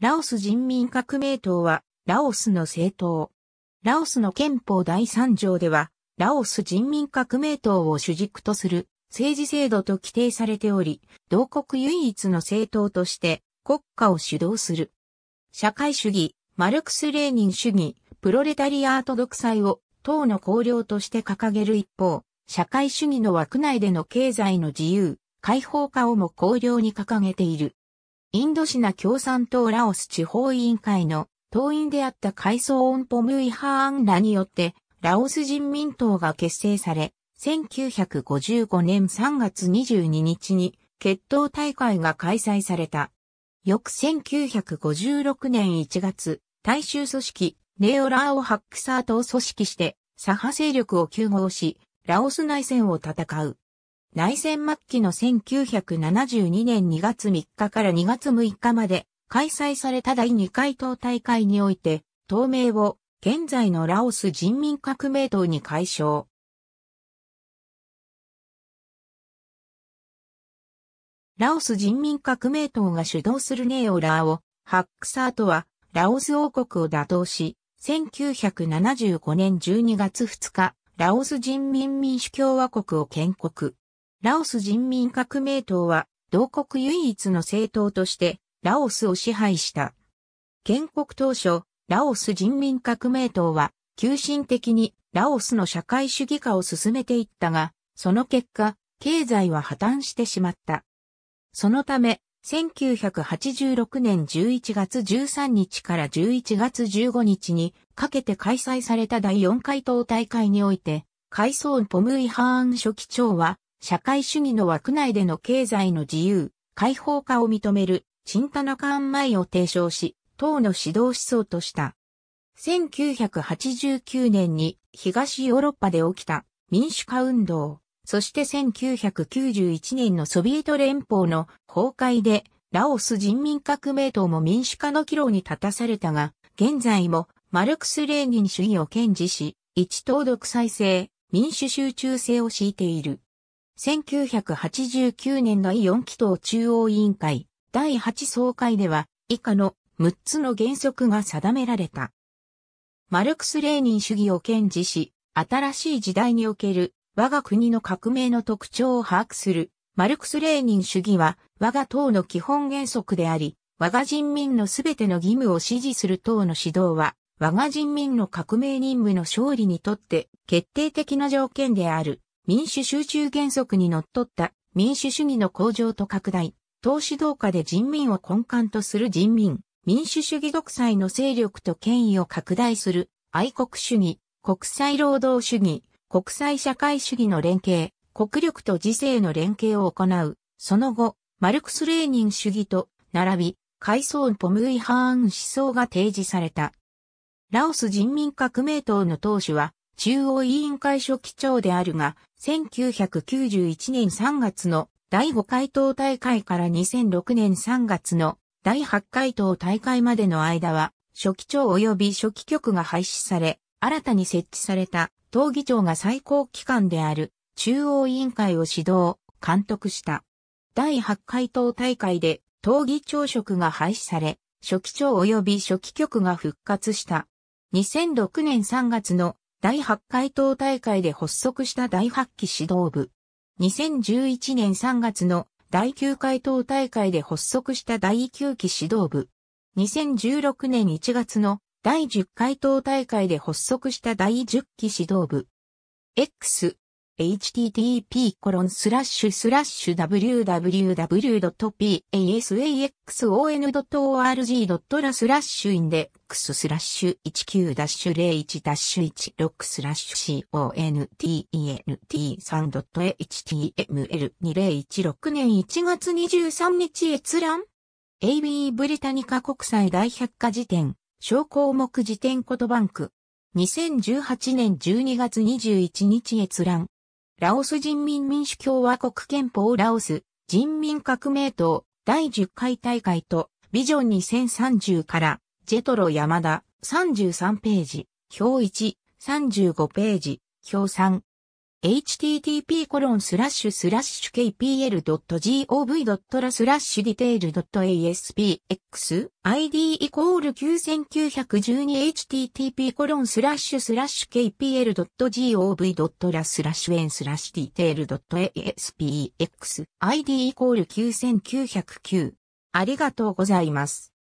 ラオス人民革命党は、ラオスの政党。ラオスの憲法第3条では、ラオス人民革命党を主軸とする政治制度と規定されており、同国唯一の政党として国家を主導する。社会主義、マルクス・レーニン主義、プロレタリアート独裁を党の綱領として掲げる一方、社会主義の枠内での経済の自由、解放化をも綱領に掲げている。インドシナ共産党ラオス地方委員会の党員であった海藻オンポムイハーンらによってラオス人民党が結成され、1955年3月22日に決闘大会が開催された。翌1956年1月、大衆組織ネオラオハックサートを組織して左派勢力を救合し、ラオス内戦を戦う。内戦末期の1972年2月3日から2月6日まで開催された第2回党大会において、党名を現在のラオス人民革命党に改称。ラオス人民革命党が主導するネオラーを、ハックサーとは、ラオス王国を打倒し、1975年12月2日、ラオス人民民主共和国を建国。ラオス人民革命党は同国唯一の政党としてラオスを支配した。建国当初、ラオス人民革命党は急進的にラオスの社会主義化を進めていったが、その結果、経済は破綻してしまった。そのため、1986年11月13日から11月15日にかけて開催された第4回党大会において、海藻ポムイハーン書記長は社会主義の枠内での経済の自由、解放化を認める、チンタナカーン前を提唱し、党の指導思想とした。1989年に東ヨーロッパで起きた民主化運動、そして1991年のソビエト連邦の崩壊でラオス人民革命党も民主化の岐路に立たされたが、現在もマルクス・レーニン主義を堅持し、一党独裁制、民主集中制を敷いている。1989年の第4期党中央委員会第8総会では以下の6つの原則が定められた。マルクス・レーニン主義を堅持し、新しい時代における我が国の革命の特徴を把握する。マルクス・レーニン主義は我が党の基本原則であり、我が人民のすべての義務を支持する党の指導は、我が人民の革命任務の勝利にとって決定的な条件である。民主集中原則にのっとった民主主義の向上と拡大、党指導下で人民を根幹とする人民、民主主義独裁の勢力と権威を拡大する愛国主義、国際労働主義、国際社会主義の連携、国力と自制の連携を行う。その後、マルクス・レーニン主義と並び、階層ポムイハーン思想が提示された。ラオス人民革命党の党首は、中央委員会書記長であるが、1991年3月の第5回党大会から2006年3月の第8回党大会までの間は、書記長及び書記局が廃止され、新たに設置された党議長が最高機関である中央委員会を指導、監督した。第8回党大会で党議長職が廃止され、書記長及び書記局が復活した。2006年3月の第8回党大会で発足した第8期指導部。2011年3月の第9回党大会で発足した第9期指導部。2016年1月の第10回党大会で発足した第10期指導部。X、http コロンスラッシュスラッシュ www.pasaxon.org. スラッシュ index スラッシュ19ダッシュ01ダッシュ16スラッシュ content3.html2016 年1月23日閲覧 AB ブリタニカ国際大百科事典小項目事典コトバンク2018年12月21日閲覧ラオス人民民主共和国憲法ラオス人民革命党第10回大会とビジョン2030からジェトロ山田33ページ、表1、35ページ、表3。Http コロンスラッシュスラッシュ kpl.gov. スラッシュ detail .aspx ID イコール9912 http コロンスラッシュスラッシュ kpl.gov. スラッシュ en スラッシュ detail .aspx ID イコール9909ありがとうございます。